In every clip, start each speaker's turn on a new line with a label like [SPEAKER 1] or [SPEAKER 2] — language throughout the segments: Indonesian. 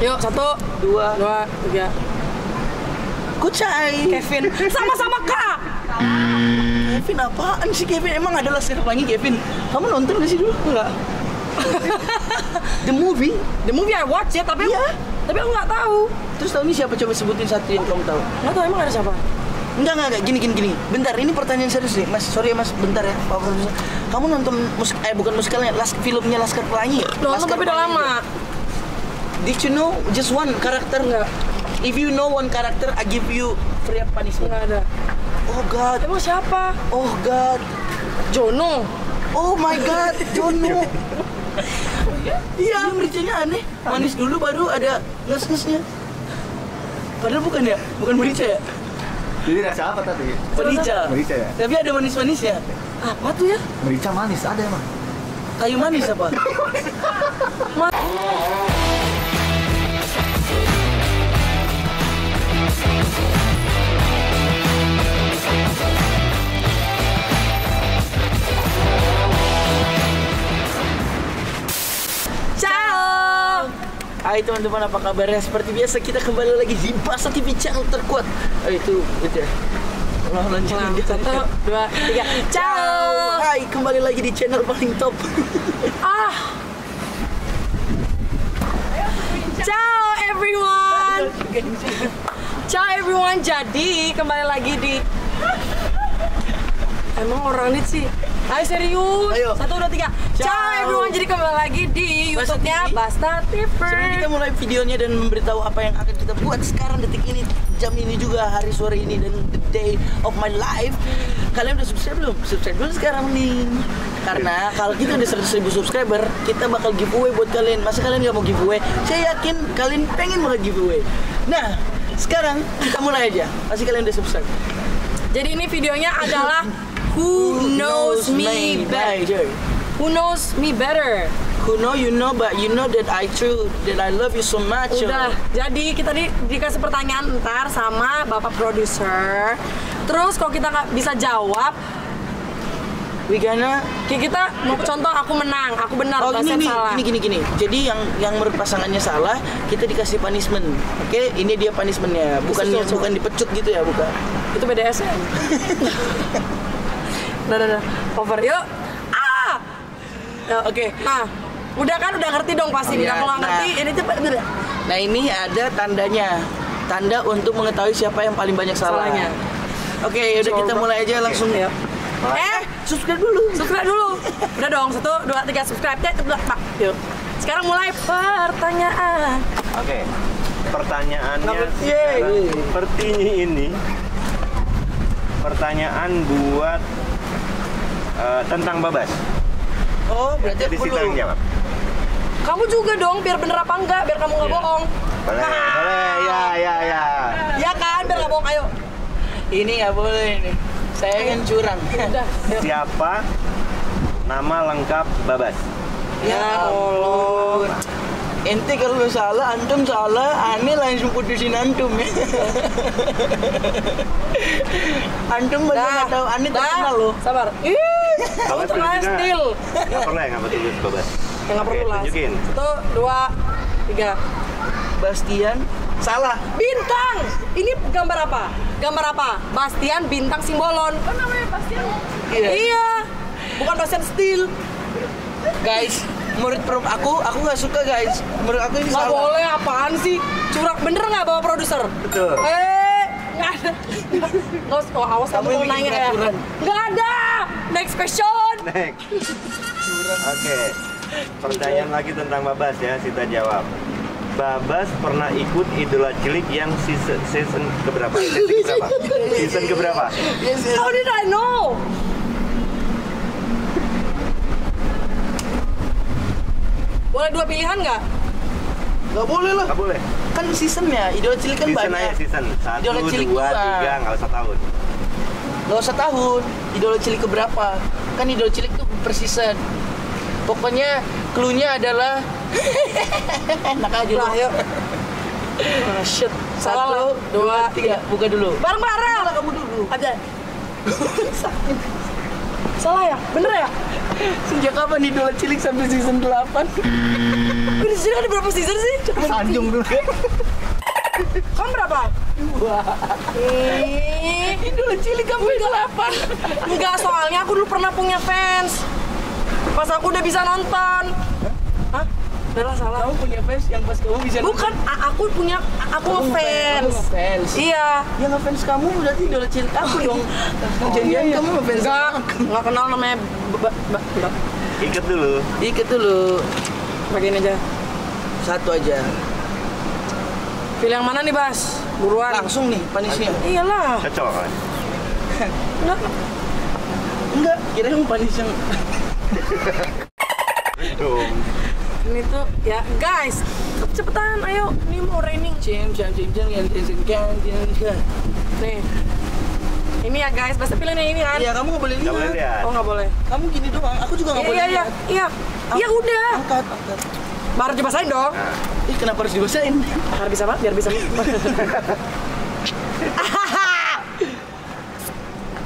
[SPEAKER 1] Yuk, satu,
[SPEAKER 2] Dua.
[SPEAKER 1] dua, tiga.
[SPEAKER 2] Kucai.
[SPEAKER 1] Kevin, sama-sama kak.
[SPEAKER 2] Kevin apaan sih Kevin? Emang ada Laskar Pelangi Kevin? Kamu nonton gak sih dulu? Enggak. The movie.
[SPEAKER 1] The movie I watch ya, tapi
[SPEAKER 2] Iya.
[SPEAKER 1] tapi aku nggak tahu.
[SPEAKER 2] Terus tahu ini siapa? Coba sebutin satu yang kamu tahu.
[SPEAKER 1] Nggak tahu emang ada siapa?
[SPEAKER 2] Enggak, enggak, enggak. Gini, gini, gini. Bentar, ini pertanyaan serius nih. Mas, sorry ya mas, bentar ya. Pak Profesor. Kamu nonton musik, eh bukan musikalnya, las, filmnya Laskar Pelangi ya?
[SPEAKER 1] Nonton
[SPEAKER 2] Laskar
[SPEAKER 1] tapi udah lama.
[SPEAKER 2] Did you know just one karakter?
[SPEAKER 1] Enggak.
[SPEAKER 2] If you know one character, I give you free punishment.
[SPEAKER 1] Nggak ada.
[SPEAKER 2] Oh God,
[SPEAKER 1] Emang siapa?
[SPEAKER 2] oh God,
[SPEAKER 1] Jono.
[SPEAKER 2] oh my God, Jono. Iya, mericanya aneh. Manis dulu baru ada nges-ngesnya. Padahal bukan ya, bukan merica ya?
[SPEAKER 3] Jadi rasa apa tadi?
[SPEAKER 2] Merica.
[SPEAKER 3] Merica ya?
[SPEAKER 2] Tapi ada manis-manisnya.
[SPEAKER 1] Apa tuh ya?
[SPEAKER 3] Merica manis ada emang.
[SPEAKER 2] Kayu manis apa? Hai teman-teman, apa kabarnya? Seperti biasa kita kembali lagi di Basa TV channel terkuat. Oh itu, itu ya. Ulang
[SPEAKER 1] Ulang. Satu, dua, tiga. Ciao.
[SPEAKER 2] Hai, kembali lagi di channel paling top.
[SPEAKER 1] Ah. Ciao everyone. Ciao everyone. Jadi kembali lagi di Emang orang ini sih Ayo serius
[SPEAKER 2] Ayo.
[SPEAKER 1] Satu, dua, tiga Ciao,
[SPEAKER 2] Ciao.
[SPEAKER 1] everyone Jadi kembali lagi di Youtube-nya. Basta TV
[SPEAKER 2] Sebelum kita mulai videonya dan memberitahu apa yang akan kita buat sekarang detik ini, jam ini juga, hari sore ini dan the day of my life. Kalian udah subscribe belum? Subscribe dulu sekarang nih. Karena kalau kita udah 100 ribu subscriber, kita bakal giveaway buat kalian. Masa kalian nggak mau giveaway? Saya yakin kalian pengen banget giveaway. Nah, sekarang kita mulai aja. Pasti kalian udah subscribe.
[SPEAKER 1] Jadi ini videonya adalah Who knows me better Who knows me better
[SPEAKER 2] Who know you know, but you know that I true, that I love you so much.
[SPEAKER 1] Udah, jadi kita di, dikasih pertanyaan ntar sama bapak produser Terus kalau kita nggak bisa jawab
[SPEAKER 2] We gonna
[SPEAKER 1] Kayak kita mau contoh aku menang, aku benar,
[SPEAKER 2] Oh ini nih,
[SPEAKER 1] salah.
[SPEAKER 2] gini gini gini. Jadi yang yang menurut pasangannya salah, kita dikasih punishment. Oke, ini dia punishmentnya. Bukan
[SPEAKER 1] Cok.
[SPEAKER 2] bukan dipecut gitu ya, bukan.
[SPEAKER 1] Itu BDSM. udah, udah, udah. Over. Yuk. Ah. Ya, Oke. Nah, udah kan udah ngerti dong pasti.
[SPEAKER 2] Oh,
[SPEAKER 1] Udah
[SPEAKER 2] iya.
[SPEAKER 1] kalau nggak ngerti,
[SPEAKER 2] Nah.
[SPEAKER 1] ini cepet udah.
[SPEAKER 2] Nah ini ada tandanya, tanda untuk mengetahui siapa yang paling banyak salah.
[SPEAKER 1] Salahnya.
[SPEAKER 2] Oke, udah kita mulai aja langsung ya.
[SPEAKER 1] Eh,
[SPEAKER 2] Subscribe dulu.
[SPEAKER 1] subscribe dulu. Udah dong, satu, dua, tiga, subscribe. Cek, dua, pak. Yuk. Sekarang mulai pertanyaan.
[SPEAKER 3] Oke. Pertanyaannya
[SPEAKER 2] Yeay.
[SPEAKER 3] sekarang seperti ini. Pertanyaan buat eh, tentang babas.
[SPEAKER 2] Oh, berarti
[SPEAKER 3] Jadi
[SPEAKER 2] aku dulu.
[SPEAKER 3] jawab.
[SPEAKER 1] Kamu juga dong, biar bener apa enggak, biar kamu nggak
[SPEAKER 3] Iya.
[SPEAKER 1] bohong.
[SPEAKER 3] Boleh, boleh, ya, ya, ya.
[SPEAKER 1] Ya kan, biar nggak bohong. Ayo.
[SPEAKER 2] Ini nggak boleh ini. Saya kan curang.
[SPEAKER 1] Udah.
[SPEAKER 3] Siapa nama lengkap babas?
[SPEAKER 2] Ya Allah. Ente kalau salah, antum salah, aneh langsung putusin antum ya. antum baru
[SPEAKER 1] Dah.
[SPEAKER 2] nggak tahu, aneh tak
[SPEAKER 1] Dah.
[SPEAKER 2] kenal loh.
[SPEAKER 1] Sabar. Ih, kamu terlalu still.
[SPEAKER 3] nggak? Nggak perlu ya, nggak perlu tulis babas.
[SPEAKER 1] Ya nggak perlu
[SPEAKER 3] Oke,
[SPEAKER 1] lah.
[SPEAKER 3] tunjukin.
[SPEAKER 1] Satu, dua, tiga.
[SPEAKER 2] Bastian, salah.
[SPEAKER 1] Bintang. Ini gambar apa? Gambar apa? Bastian Bintang Simbolon. Kan namanya Bastian.
[SPEAKER 2] Iya.
[SPEAKER 1] Iya. Bukan Bastian Steel.
[SPEAKER 2] Guys, menurut pro aku, aku nggak suka guys. Menurut aku ini
[SPEAKER 1] Nggak
[SPEAKER 2] salah.
[SPEAKER 1] boleh apaan sih? Curang bener nggak bawa produser?
[SPEAKER 3] Betul.
[SPEAKER 1] Eh, nggak ada. Nggak usah- oh, awas
[SPEAKER 2] Kamu
[SPEAKER 1] mau nanya ya. Nggak ada. Next question.
[SPEAKER 3] Next. Oke. Pertanyaan lagi tentang Babas ya, Sita jawab. Babas pernah ikut idola cilik yang season, season keberapa? Season keberapa? Season keberapa?
[SPEAKER 1] How did I know? Boleh dua pilihan nggak?
[SPEAKER 2] Nggak boleh lah.
[SPEAKER 3] Gak boleh.
[SPEAKER 2] Kan seasonnya, idola cilik kan
[SPEAKER 3] Season
[SPEAKER 2] banyak.
[SPEAKER 3] aja season. Satu,
[SPEAKER 2] Idola cilik
[SPEAKER 3] dua,
[SPEAKER 2] dua.
[SPEAKER 3] tiga, nggak usah tahun.
[SPEAKER 2] Gak usah tahun, idola cilik keberapa? Kan idola cilik tuh per season. Pokoknya clue-nya adalah enak aja
[SPEAKER 1] Lah, yuk. Ah, shit. Salah
[SPEAKER 2] Satu,
[SPEAKER 1] lah.
[SPEAKER 2] dua, tiga. Buka dulu.
[SPEAKER 1] Bareng-bareng.
[SPEAKER 2] kamu dulu.
[SPEAKER 1] Aja. Salah ya? Bener ya?
[SPEAKER 2] Sejak kapan idola cilik sampai season 8?
[SPEAKER 1] Ini di sini ada berapa season sih?
[SPEAKER 4] Sanjung dulu.
[SPEAKER 1] Kamu berapa?
[SPEAKER 2] Wah,
[SPEAKER 1] Ih,
[SPEAKER 2] idola cilik sampai 8.
[SPEAKER 1] Enggak, soalnya aku dulu pernah punya fans. Pas aku udah bisa nonton. Hah? Udah lah, salah.
[SPEAKER 2] Kamu punya fans yang pas kamu bisa
[SPEAKER 1] Bukan, a- aku punya, aku
[SPEAKER 2] Kamu
[SPEAKER 1] ngefans.
[SPEAKER 2] Kamu ngefans.
[SPEAKER 1] Iya.
[SPEAKER 2] Ya ngefans kamu berarti idola cilik aku dong. Kejadian kamu ngefans
[SPEAKER 1] Enggak, enggak kenal namanya.
[SPEAKER 3] Ikat dulu.
[SPEAKER 2] Ikat dulu.
[SPEAKER 1] Bagian aja.
[SPEAKER 2] Satu aja.
[SPEAKER 1] Pilih yang mana nih, Bas? Buruan.
[SPEAKER 2] Langsung nih panisnya.
[SPEAKER 1] Iyalah.
[SPEAKER 3] Cocok kan?
[SPEAKER 1] Enggak.
[SPEAKER 2] Enggak, kira yang panis yang.
[SPEAKER 1] Ini tuh ya, guys. Cepetan, ayo. Ini mau raining.
[SPEAKER 2] cem cem cem cem yang cem cem cem cem.
[SPEAKER 1] Nih. Ini ya, guys. Basta pilih yang ini kan?
[SPEAKER 2] Iya kamu nggak boleh
[SPEAKER 3] Nggak boleh
[SPEAKER 2] lihat.
[SPEAKER 3] lihat.
[SPEAKER 1] Oh, nggak boleh.
[SPEAKER 2] Kamu gini doang. Aku juga nggak
[SPEAKER 1] Iya,
[SPEAKER 2] boleh
[SPEAKER 1] iya, iya.
[SPEAKER 2] lihat.
[SPEAKER 1] Iya. Iya, udah.
[SPEAKER 2] Angkat, angkat.
[SPEAKER 1] Baru dibasahin dong.
[SPEAKER 2] Ih kenapa harus dibasahin?
[SPEAKER 1] Biar bisa, Pak. Biar bisa.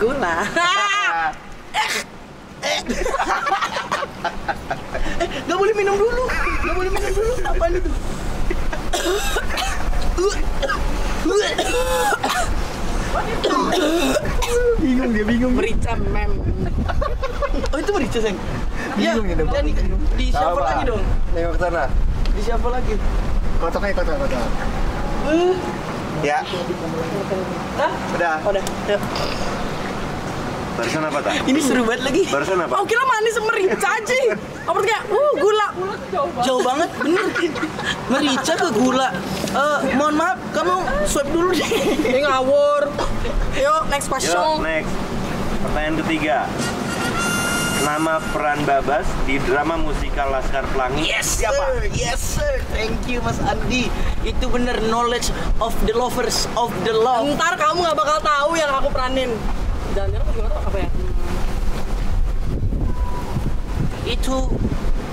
[SPEAKER 1] Gula.
[SPEAKER 2] Gak boleh minum dulu. Gak boleh minum dulu. Apa itu?
[SPEAKER 4] Bingung dia bingung.
[SPEAKER 1] Merica mem.
[SPEAKER 2] Oh itu merica sayang. Ya,
[SPEAKER 4] Bingung ya, Dok.
[SPEAKER 2] dan di, di siapa lagi dong?
[SPEAKER 4] Nengok ke sana.
[SPEAKER 2] Di siapa lagi?
[SPEAKER 4] Kocoknya kocok kocok.
[SPEAKER 2] Eh,
[SPEAKER 3] Ya, udah.
[SPEAKER 1] Oh, udah. Yuk.
[SPEAKER 3] Barusan apa tak?
[SPEAKER 2] ini seru banget lagi.
[SPEAKER 3] Barusan apa?
[SPEAKER 1] Oh, kira manis merica aja. Apa tuh kayak, uh, gula. Jauh banget.
[SPEAKER 2] Jauh banget, bener. Merica ke gula. Eh, mohon maaf, kamu swipe dulu deh.
[SPEAKER 1] Ini ngawur. Yuk, next
[SPEAKER 3] Yuk,
[SPEAKER 1] question.
[SPEAKER 3] next. Pertanyaan ketiga. Nama peran Babas di drama musikal Laskar Pelangi
[SPEAKER 2] Yes,
[SPEAKER 3] siapa?
[SPEAKER 2] sir. Yes, sir. Thank you, Mas Andi. Itu bener knowledge of the lovers of the love.
[SPEAKER 1] Ntar kamu nggak bakal tahu yang aku peranin. Dan aku juga nggak tahu apa ya.
[SPEAKER 2] Itu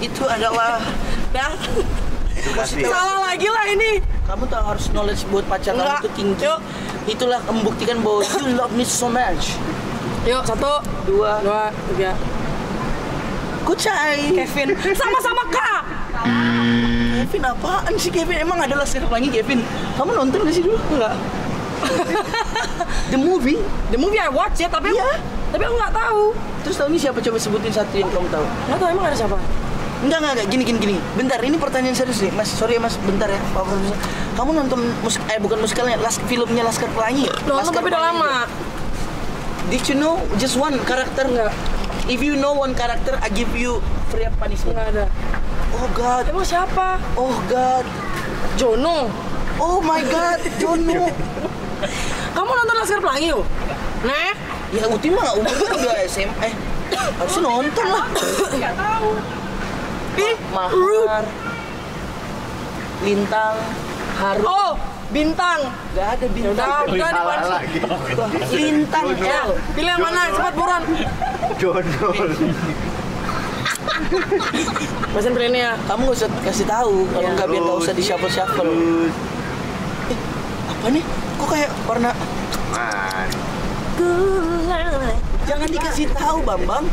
[SPEAKER 2] itu adalah
[SPEAKER 1] Dah.
[SPEAKER 3] Edukasi.
[SPEAKER 1] Salah lagi lah ini.
[SPEAKER 2] kamu tuh harus knowledge buat pacar kamu
[SPEAKER 1] Enggak.
[SPEAKER 2] tuh tinggi.
[SPEAKER 1] Yuk.
[SPEAKER 2] Itulah membuktikan bahwa you love me so much.
[SPEAKER 1] Yuk, satu,
[SPEAKER 2] Dua,
[SPEAKER 1] dua, tiga.
[SPEAKER 2] kucai.
[SPEAKER 1] Kevin. Sama-sama Kak.
[SPEAKER 2] Kevin apaan sih Kevin? Emang ada laskar pelangi Kevin? Kamu nonton gak sih dulu? Enggak. The movie.
[SPEAKER 1] The movie I watch ya, tapi
[SPEAKER 2] Iya.
[SPEAKER 1] tapi aku nggak tahu.
[SPEAKER 2] Terus tahu ini siapa? Coba sebutin satu yang kamu tahu.
[SPEAKER 1] Nggak tahu emang ada siapa?
[SPEAKER 2] Enggak, enggak, enggak. Gini, gini, gini. Bentar, ini pertanyaan serius nih. Mas, sorry ya mas, bentar ya. Pak Profesor. Kamu nonton musik, eh bukan musikalnya, las, filmnya Laskar Pelangi?
[SPEAKER 1] Nonton
[SPEAKER 2] Laskar
[SPEAKER 1] tapi udah lama.
[SPEAKER 2] Did you know just one karakter?
[SPEAKER 1] Enggak.
[SPEAKER 2] If you know one character, I give you free punishment.
[SPEAKER 1] Nggak ada.
[SPEAKER 2] Oh God.
[SPEAKER 1] Emang siapa?
[SPEAKER 2] Oh God.
[SPEAKER 1] Jono.
[SPEAKER 2] Oh my God. Jono.
[SPEAKER 1] Kamu nonton Laskar Pelangi yuk? Nih.
[SPEAKER 2] ya Uti mah umurnya udah SMA. Eh, harusnya nonton lah.
[SPEAKER 1] Nggak tahu. Ih,
[SPEAKER 2] Mahar. Lintang. Haru.
[SPEAKER 1] Oh, bintang.
[SPEAKER 2] Gak ada
[SPEAKER 1] Ya
[SPEAKER 2] bintang.
[SPEAKER 1] udah di
[SPEAKER 4] Salah lagi.
[SPEAKER 2] Lintang.
[SPEAKER 1] Ya, pilih yang mana? Cepat buruan. Pilih ini ya.
[SPEAKER 2] Kamu gak usah kasih tahu kalau
[SPEAKER 1] Ya.
[SPEAKER 2] nggak biar gak usah di shuffle shuffle.
[SPEAKER 3] Terus.
[SPEAKER 2] Apa nih? Kayak warna? Jangan dikasih tahu Bambang.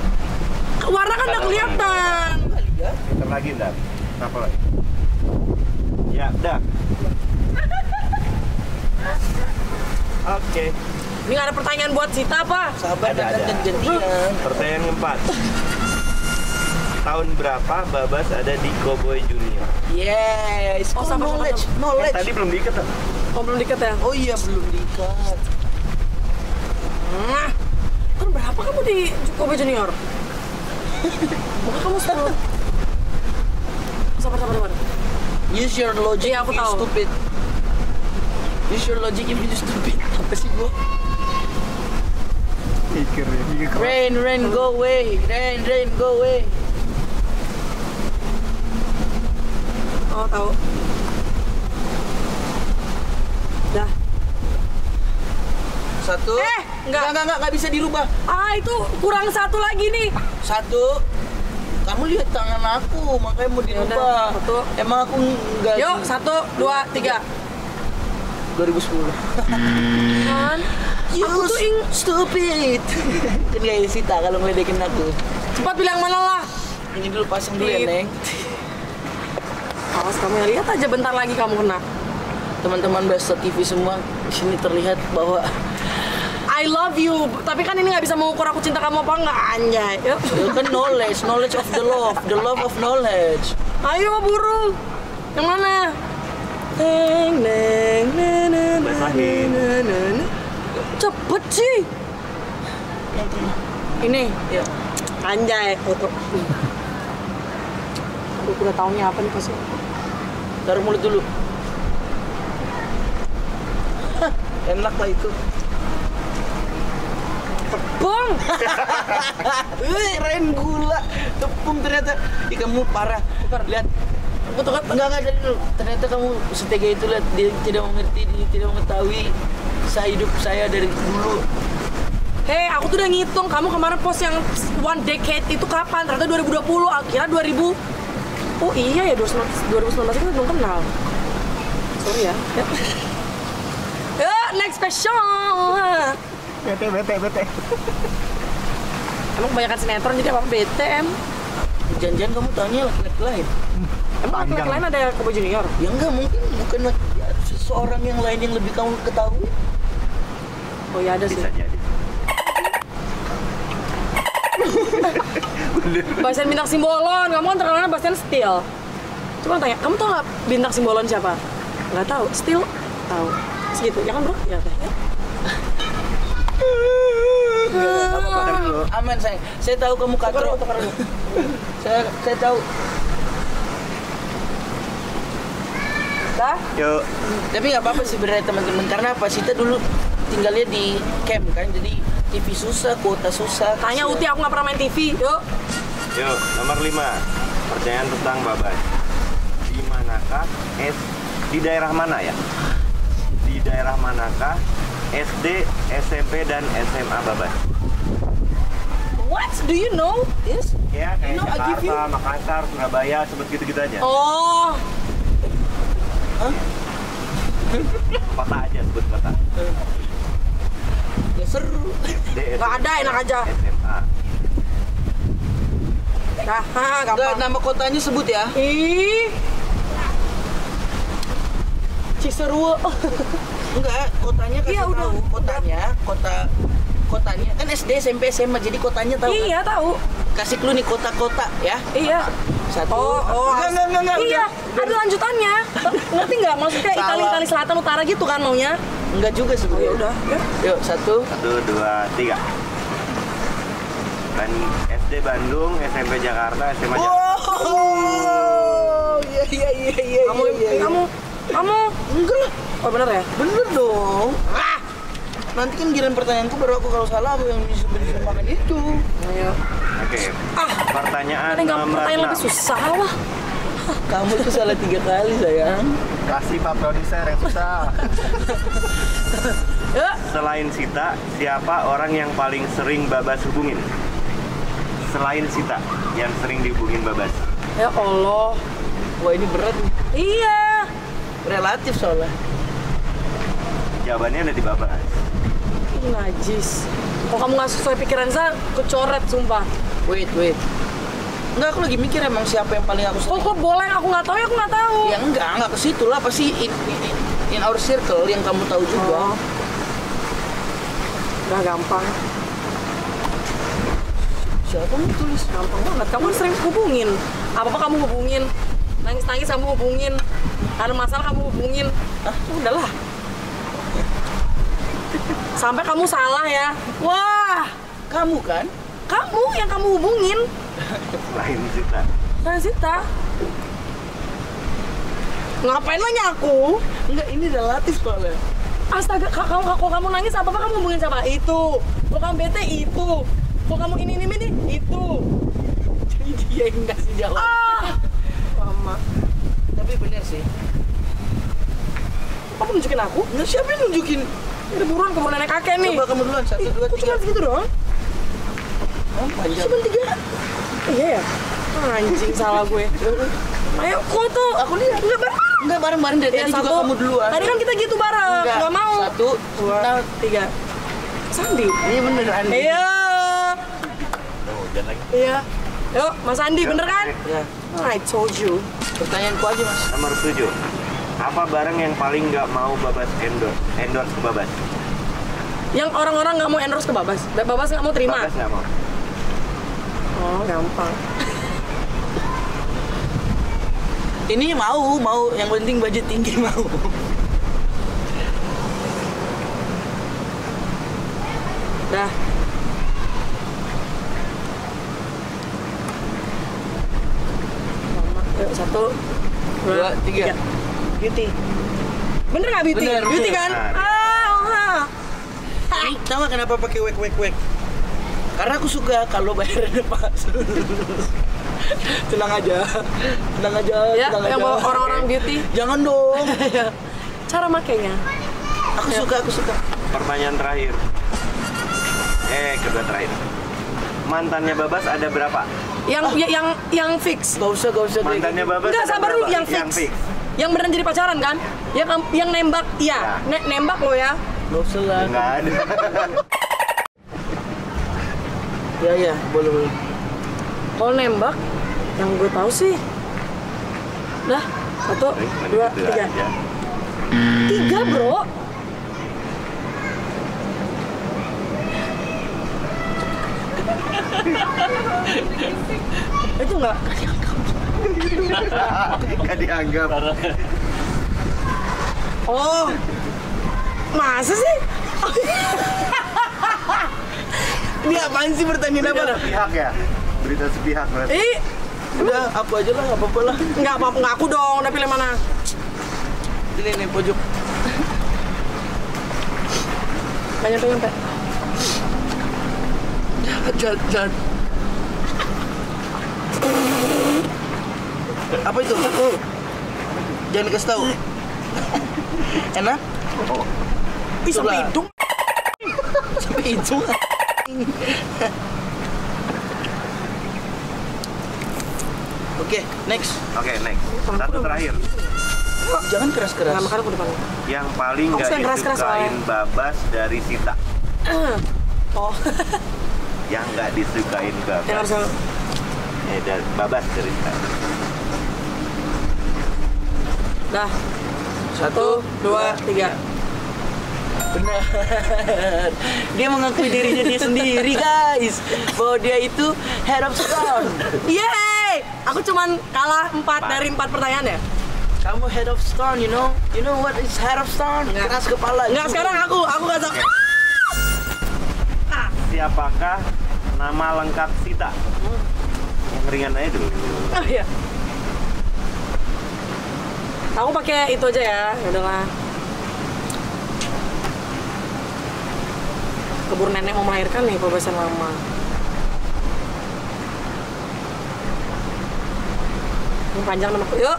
[SPEAKER 1] Warna kan udah kelihatan.
[SPEAKER 2] Kali ya.
[SPEAKER 3] Bentar lagi ntar. Apa lagi? Ya, udah. Oke.
[SPEAKER 1] Ini nggak ada pertanyaan buat Sita apa?
[SPEAKER 2] Sahabat
[SPEAKER 3] Ada, ada.
[SPEAKER 2] kejadian.
[SPEAKER 3] Pertanyaan keempat. Tahun berapa Babas ada di Cowboy Junior?
[SPEAKER 2] Yes.
[SPEAKER 1] Oh, sama, sama,
[SPEAKER 2] knowledge,
[SPEAKER 3] Eh,
[SPEAKER 2] knowledge.
[SPEAKER 3] tadi belum diikat kan?
[SPEAKER 1] Oh belum dikit ya?
[SPEAKER 2] Oh iya belum diikat.
[SPEAKER 1] Nah, kan berapa kamu di Kobe Junior? Bukan kamu sepuluh. Sabar, sabar, sabar.
[SPEAKER 2] Use your logic
[SPEAKER 1] Iya, aku
[SPEAKER 2] if you stupid. Use your logic if you stupid. Apa sih gua?
[SPEAKER 4] Mikir ya, mikir.
[SPEAKER 2] Rain, rain, go away. Rain, rain, go away.
[SPEAKER 1] Oh tahu.
[SPEAKER 2] Satu.
[SPEAKER 1] Eh, enggak.
[SPEAKER 2] Enggak, enggak, enggak bisa dirubah.
[SPEAKER 1] Ah itu kurang satu lagi nih.
[SPEAKER 2] Satu. Kamu lihat tangan aku, makanya mau dirubah.
[SPEAKER 1] Yaudah, satu.
[SPEAKER 2] Emang aku enggak.
[SPEAKER 1] Yuk satu, dua, tiga.
[SPEAKER 2] 2010
[SPEAKER 1] Kan?
[SPEAKER 2] You
[SPEAKER 1] Aku tuh ing
[SPEAKER 2] stupid Kan kayak Sita kalau ngeledekin aku
[SPEAKER 1] cepat bilang mana lah.
[SPEAKER 2] Ini dulu pasang dulu ya
[SPEAKER 1] Tit.
[SPEAKER 2] Neng
[SPEAKER 1] Awas kamu ya lihat aja bentar lagi kamu kena.
[SPEAKER 2] Teman-teman Besta TV semua di sini terlihat bahwa
[SPEAKER 1] I love you, tapi kan ini nggak bisa mengukur aku cinta kamu apa nggak anjay.
[SPEAKER 2] Itu kan knowledge, knowledge of the love, the love of knowledge.
[SPEAKER 1] Ayo buru. Yang mana? Neng neng neng neng neng, neng. Cepet sih. Ini
[SPEAKER 2] Ya.
[SPEAKER 1] anjay foto. Aku udah tahu nih apa nih pasti.
[SPEAKER 2] Taruh mulut dulu. Enak lah itu. Wih, keren gula. Tepung ternyata. Ih, kamu parah. Lihat.
[SPEAKER 1] Aku tuh kan
[SPEAKER 2] Enggak, enggak. Ternyata kamu setega itu lihat. Dia tidak mengerti, dia tidak mengetahui saya hidup saya dari dulu.
[SPEAKER 1] Hei, aku tuh udah ngitung kamu kemarin post yang one decade itu kapan? Ternyata 2020, akhirnya 2000. Oh iya ya, 2019 2019 kita belum kenal. Sorry ya. Ya, next question.
[SPEAKER 4] Bete, bete, bete.
[SPEAKER 1] Emang kebanyakan sinetron jadi apa BTM?
[SPEAKER 2] Jangan-jangan kamu tanya laki-laki lain.
[SPEAKER 1] Emang laki-laki lain ada Kobo Junior?
[SPEAKER 2] Ya enggak, mungkin bukan ya, seseorang yang lain yang lebih kamu ketahui.
[SPEAKER 1] Oh iya ada sih.
[SPEAKER 3] Bisa jadi.
[SPEAKER 1] Bastian Bintang Simbolon, kamu kan terkenalnya Bastian Steel. Coba tanya, kamu tau gak Bintang Simbolon siapa? Gak tahu. Steel? Tahu. Segitu, ya kan bro? Ya teh. Ya.
[SPEAKER 2] Aman sayang. Saya tahu kamu katro. saya saya tahu.
[SPEAKER 1] Dah?
[SPEAKER 3] Yuk,
[SPEAKER 2] Tapi nggak apa-apa sih sebenarnya teman-teman karena apa Sita dulu tinggalnya di camp kan jadi TV susah, kuota susah.
[SPEAKER 1] Tanya. Uti, aku gak pernah main TV. Yuk.
[SPEAKER 3] yuk. Nomor 5. Pertanyaan tentang Babas. Di manakah S di daerah mana ya? Di daerah manakah SD, SMP dan SMA Babas?
[SPEAKER 1] What? Do you know this?
[SPEAKER 3] Ya, kayak
[SPEAKER 1] No, I give you-
[SPEAKER 3] Jakarta, Makassar, Surabaya, sebut gitu-gitu aja.
[SPEAKER 1] Oh,
[SPEAKER 3] Kota aja, sebut kota.
[SPEAKER 2] Ya seru.
[SPEAKER 3] SD,
[SPEAKER 1] Nggak ada, enak aja.
[SPEAKER 3] SMA.
[SPEAKER 1] nah, gampang.
[SPEAKER 2] nama kotanya sebut ya.
[SPEAKER 1] Ih. Ciseruo.
[SPEAKER 2] Enggak, kotanya kasih
[SPEAKER 1] Iya, udah.
[SPEAKER 2] tahu. Kotanya, kota kotanya kan SD, SMP, SMA jadi kotanya tahu. kan?
[SPEAKER 1] Iya, tahu.
[SPEAKER 2] Kasih clue nih kota-kota ya.
[SPEAKER 1] Iya.
[SPEAKER 2] Satu.
[SPEAKER 1] Oh, oh.
[SPEAKER 2] Enggak, enggak, enggak, enggak.
[SPEAKER 1] Iya,
[SPEAKER 2] udah.
[SPEAKER 1] ada lanjutannya. Ngerti nggak? Maksudnya
[SPEAKER 2] Salah.
[SPEAKER 1] Italia, Italia Selatan, Utara gitu kan maunya?
[SPEAKER 2] Enggak juga
[SPEAKER 1] Oh,
[SPEAKER 2] sebenarnya.
[SPEAKER 1] ya udah. Ya.
[SPEAKER 2] Yuk, satu.
[SPEAKER 3] Satu, dua, tiga. Ban SD Bandung, SMP Jakarta, SMA Jakarta.
[SPEAKER 2] Oh, iya iya iya iya.
[SPEAKER 1] Kamu,
[SPEAKER 2] iya, iya.
[SPEAKER 1] kamu, kamu.
[SPEAKER 2] enggak lah.
[SPEAKER 1] Oh bener ya?
[SPEAKER 2] Bener dong. Ah, nanti kan giliran pertanyaanku baru aku kalau salah aku yang bisa bisa makan itu.
[SPEAKER 1] Ayo.
[SPEAKER 3] Oke.
[SPEAKER 1] Ah,
[SPEAKER 3] Pertanyaan
[SPEAKER 1] nggak
[SPEAKER 3] nomor
[SPEAKER 1] pertanyaan lebih
[SPEAKER 3] 6.
[SPEAKER 1] susah lah.
[SPEAKER 2] Kamu tuh salah tiga kali sayang.
[SPEAKER 4] Kasih Pak Produser yang susah.
[SPEAKER 1] Ya.
[SPEAKER 3] Selain Sita, siapa orang yang paling sering Babas hubungin? Selain Sita, yang sering dihubungin Babas.
[SPEAKER 1] Ya Allah.
[SPEAKER 2] Wah ini berat nih.
[SPEAKER 1] Iya.
[SPEAKER 2] Relatif soalnya.
[SPEAKER 3] Jawabannya ada di.
[SPEAKER 1] Ih, najis. Kalau kamu nggak sesuai pikiran saya, kecoret sumpah.
[SPEAKER 2] Wait wait. Enggak aku lagi mikir emang siapa yang paling aku
[SPEAKER 1] Oh,
[SPEAKER 2] sering.
[SPEAKER 1] kok boleh? Aku nggak tahu ya, aku nggak tahu.
[SPEAKER 2] Ya enggak enggak ke situ lah pasti in, in, in our circle yang kamu tahu juga.
[SPEAKER 1] Oh. Udah gampang.
[SPEAKER 2] Siapa yang tulis?
[SPEAKER 1] Gampang banget. Kamu sering hubungin. Apa-apa kamu hubungin. Nangis-nangis kamu hubungin. Ada masalah kamu hubungin. Ah, udahlah. Sampai kamu salah ya. Wah,
[SPEAKER 2] Kamu kan?
[SPEAKER 1] kamu yang kamu hubungin.
[SPEAKER 3] Selain Sita.
[SPEAKER 1] Nah, Sita. Ngapain nanya aku?
[SPEAKER 2] Enggak ini relatif soalnya.
[SPEAKER 1] Astaga, ka- kamu kalau kamu nangis apa apa kamu hubungin siapa? Itu. Kalau kamu bete itu. Kalau kamu ini ini ini itu.
[SPEAKER 2] Jadi dia yang kasih jawab.
[SPEAKER 1] Ah. Mama.
[SPEAKER 2] Tapi bener sih.
[SPEAKER 1] Kamu nunjukin aku?
[SPEAKER 2] Nah, siapa yang nunjukin?
[SPEAKER 1] Ini buruan keburu nenek kakek nih.
[SPEAKER 2] Coba kamu duluan satu dua
[SPEAKER 1] kok cuma
[SPEAKER 2] tiga.
[SPEAKER 1] segitu doang?
[SPEAKER 2] Oh, panjang.
[SPEAKER 1] Cuma tiga. Iya ya. Anjing salah gue. Ayo, kok tuh?
[SPEAKER 2] Aku lihat.
[SPEAKER 1] Enggak bar.
[SPEAKER 2] Enggak bareng-bareng dari
[SPEAKER 1] Iya,
[SPEAKER 2] tadi juga kamu duluan.
[SPEAKER 1] Tadi kan kita gitu bareng.
[SPEAKER 2] Enggak.
[SPEAKER 1] Nggak mau.
[SPEAKER 2] Satu,
[SPEAKER 1] dua,
[SPEAKER 2] nah,
[SPEAKER 1] tiga. Sandi.
[SPEAKER 2] Iya bener Andi.
[SPEAKER 1] Iya.
[SPEAKER 3] Oh, hujan lagi.
[SPEAKER 1] Iya. Yuk, Mas Andi, bener kan?
[SPEAKER 2] Ya,
[SPEAKER 1] I told you.
[SPEAKER 2] Pertanyaanku aja mas.
[SPEAKER 3] Nomor 7. Apa barang yang paling nggak mau Babas endorse? Endorse ke Babas?
[SPEAKER 1] Yang orang-orang nggak mau endorse ke Babas. Babas nggak mau terima.
[SPEAKER 3] Babas nggak mau.
[SPEAKER 1] Oh, gampang.
[SPEAKER 2] Ini mau, mau. Yang penting budget tinggi mau.
[SPEAKER 1] Dah. Yuk, satu,
[SPEAKER 2] Dua, tiga.
[SPEAKER 1] Beauty. Bener nggak beauty?
[SPEAKER 2] Bener,
[SPEAKER 1] beauty
[SPEAKER 2] bener.
[SPEAKER 1] kan? Ah, oh, ah.
[SPEAKER 2] Ini tahu nggak kenapa pakai wek wek wek? Karena aku suka kalau bayarnya pas. tenang aja, tenang aja,
[SPEAKER 1] Ya,
[SPEAKER 2] tenang
[SPEAKER 1] yang
[SPEAKER 2] aja.
[SPEAKER 1] bawa orang-orang beauty.
[SPEAKER 2] Jangan dong.
[SPEAKER 1] Cara makainya.
[SPEAKER 2] Aku suka, aku suka.
[SPEAKER 3] Pertanyaan terakhir. Eh, kedua terakhir. Mantannya Babas ada berapa?
[SPEAKER 1] Yang ya- yang yang fix.
[SPEAKER 2] Gak usah, gak usah.
[SPEAKER 3] Mantannya
[SPEAKER 2] gitu.
[SPEAKER 3] Babas
[SPEAKER 1] Enggak, sabar dulu
[SPEAKER 3] berapa?
[SPEAKER 1] yang fix.
[SPEAKER 3] Yang fix.
[SPEAKER 1] Yang beneran jadi pacaran kan? Yang yang nembak, iya.
[SPEAKER 3] Ya.
[SPEAKER 1] Ne- nembak lo ya.
[SPEAKER 2] Gak usah lah.
[SPEAKER 3] Enggak ada.
[SPEAKER 2] Ya ya, boleh boleh.
[SPEAKER 1] Kalau nembak, yang gue tahu sih. Dah, satu, dua,
[SPEAKER 3] gitu
[SPEAKER 1] tiga.
[SPEAKER 3] aja.
[SPEAKER 1] Tiga bro. Itu enggak?
[SPEAKER 3] Nggak dianggap.
[SPEAKER 1] Oh, masa sih?
[SPEAKER 2] Ini apaan sih
[SPEAKER 3] Berita
[SPEAKER 2] apa?
[SPEAKER 3] sepihak ya? Berita sepihak berarti.
[SPEAKER 1] Ih,
[SPEAKER 2] Udah, aku aja lah, nggak apa-apa lah.
[SPEAKER 1] nggak apa nggak aku dong. Udah pilih mana?
[SPEAKER 2] Ini nih pojok.
[SPEAKER 1] Banyak pengen Pak.
[SPEAKER 2] Jangan, jangan. Apa itu? Jangan dikasih tahu. Enak?
[SPEAKER 1] Ih, sampai hidung.
[SPEAKER 2] Sampai itu. Oke, next.
[SPEAKER 3] Oke, next. Satu terakhir.
[SPEAKER 2] Jangan keras-keras.
[SPEAKER 1] Nggak makan aku depan.
[SPEAKER 3] Yang paling nggak
[SPEAKER 1] keras-keras
[SPEAKER 3] disukain
[SPEAKER 1] soalnya.
[SPEAKER 3] Babas dari Sita.
[SPEAKER 1] Oh,
[SPEAKER 3] Yang nggak disukain Babas. Eh, dari Babas dari Sita.
[SPEAKER 1] dah. Satu, dua, tiga.
[SPEAKER 2] Benar. Dia mengakui dirinya dia sendiri, guys. Bahwa dia itu head of stone.
[SPEAKER 1] Yeay! Aku cuman kalah empat dari empat pertanyaan ya?
[SPEAKER 2] Kamu head of stone, you know? You know what is head of stone?
[SPEAKER 1] Nggak.
[SPEAKER 2] Keras kepala.
[SPEAKER 1] Enggak, sekarang aku, aku gak tau.
[SPEAKER 3] Siapakah nama lengkap Sita? Yang ringan aja dulu.
[SPEAKER 1] Oh iya. Aku pakai itu aja ya, ya udahlah. Keburu nenek mau melahirkan nih pembahasan lama. Ini panjang namaku. Yuk,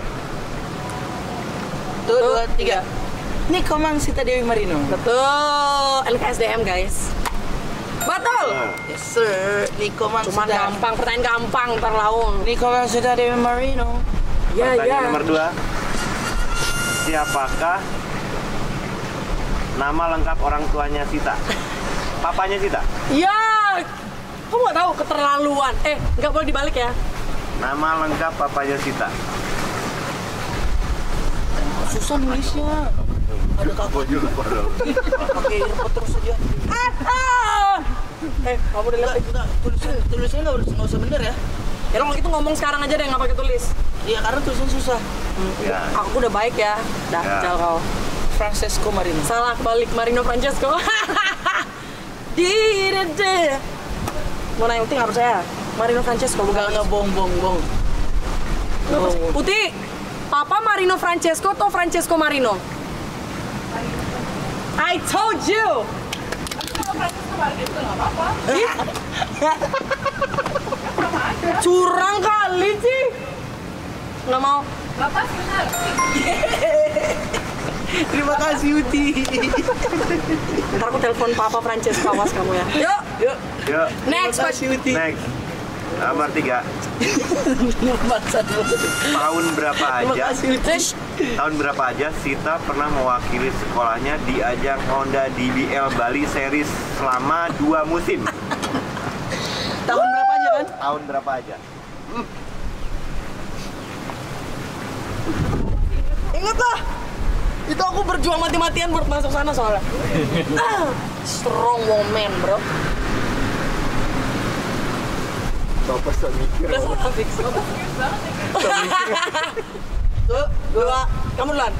[SPEAKER 2] Tuh, dua, tiga. Ini Komang Sita Dewi Marino.
[SPEAKER 1] betul. LKSDM guys. Betul.
[SPEAKER 2] Yes, sir. Niko Mang
[SPEAKER 1] Cuman
[SPEAKER 2] Sita.
[SPEAKER 1] gampang, pertanyaan gampang ntar laung.
[SPEAKER 2] Niko Mang Sita Dewi Marino.
[SPEAKER 1] Iya,
[SPEAKER 3] Pertanyaan
[SPEAKER 1] iya.
[SPEAKER 3] nomor dua. Siapakah nama lengkap orang tuanya Sita? Papanya Sita?
[SPEAKER 1] Iya. Kamu gak tahu keterlaluan. Eh, nggak boleh dibalik ya.
[SPEAKER 3] Nama lengkap papanya Sita?
[SPEAKER 2] Susah nulisnya. Ada
[SPEAKER 3] dong.
[SPEAKER 2] pakai earphone terus aja.
[SPEAKER 1] Ah! Eh, kamu udah lihat?
[SPEAKER 2] Enggak, enggak. Tulisan, tulisannya nggak usah- nggak usah bener ya.
[SPEAKER 1] Ya kalau gitu ngomong sekarang aja deh, nggak pakai tulis.
[SPEAKER 2] Iya, karena tulisan susah.
[SPEAKER 3] Ya.
[SPEAKER 1] Aku udah baik ya. Dah,
[SPEAKER 3] Ya.
[SPEAKER 1] jauh kau.
[SPEAKER 2] Francesco Marino.
[SPEAKER 1] Salah balik Marino Francesco. Didede. Mau nanya Uti nggak percaya? Marino Francesco bukan.
[SPEAKER 2] Enggak, enggak bohong, bohong, bohong.
[SPEAKER 1] Nggak percaya. Uti, Papa Marino Francesco atau Francesco Marino? I told you. Curang kali sih. Nggak mau.
[SPEAKER 2] Terima kasih Uti.
[SPEAKER 1] Ntar aku telepon Papa Francesco awas kamu ya. Yuk,
[SPEAKER 2] Yuk.
[SPEAKER 3] Yuk,
[SPEAKER 1] next.
[SPEAKER 2] Terima kasih Uti.
[SPEAKER 3] next. Nomor tiga, tahun berapa aja? Tahun berapa aja Sita pernah mewakili sekolahnya di ajang Honda DBL Bali Series selama dua musim?
[SPEAKER 2] Tahun berapa aja kan?
[SPEAKER 3] Tahun berapa aja?
[SPEAKER 1] inget lah. Itu aku berjuang mati-matian buat masuk sana soalnya. Ah, Strong woman, bro.
[SPEAKER 4] Bapak sok mikir.
[SPEAKER 1] Salah fix. Tuh, dua. Kamu duluan.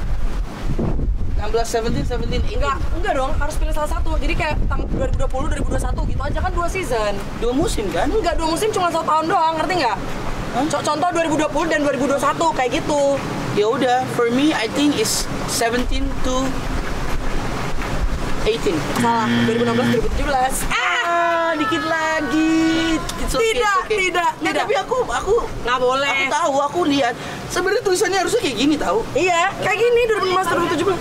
[SPEAKER 2] 16, 17, 17, 18.
[SPEAKER 1] Enggak, enggak dong, harus pilih salah satu. Jadi kayak tang 2020, 2021 gitu aja kan dua season.
[SPEAKER 2] Dua musim kan?
[SPEAKER 1] Enggak, dua musim cuma satu tahun doang, ngerti nggak? Co- contoh 2020 dan 2021 kayak gitu.
[SPEAKER 2] Ya udah, for me I think is 17 to 18.
[SPEAKER 1] Salah, 2016 2017. Ah,
[SPEAKER 2] Ah, dikit lagi. It's okay,
[SPEAKER 1] Tidak,
[SPEAKER 2] it's okay.
[SPEAKER 1] tidak,
[SPEAKER 2] Nah,
[SPEAKER 1] tidak.
[SPEAKER 2] tapi aku aku
[SPEAKER 1] nggak boleh.
[SPEAKER 2] aku tahu, aku lihat. Sebenarnya tulisannya harusnya kayak gini tahu.
[SPEAKER 1] Iya, kayak gini 2015 2017.